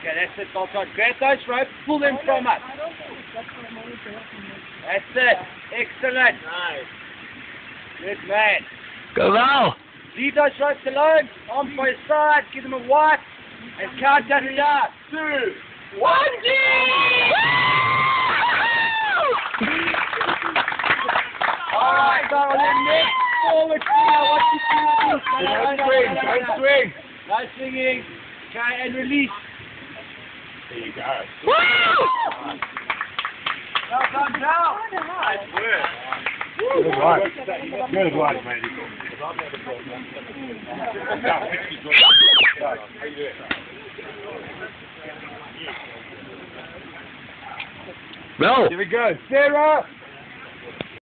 Okay, that's it, Bolton. Grab those ropes, pull them from us. That's it. Excellent. Nice. Good man. Go now. Leave those ropes alone. Arms by your side. Give them a wipe. And count down to yard. Two. One, zero. Right, darling. Next forward now. What you do? Don't swing, don't swing. No swinging. Okay, and release. There you go. Woo! Well done, now. Nice work. Good work. Good work, mate. Val! Here we go. Sarah,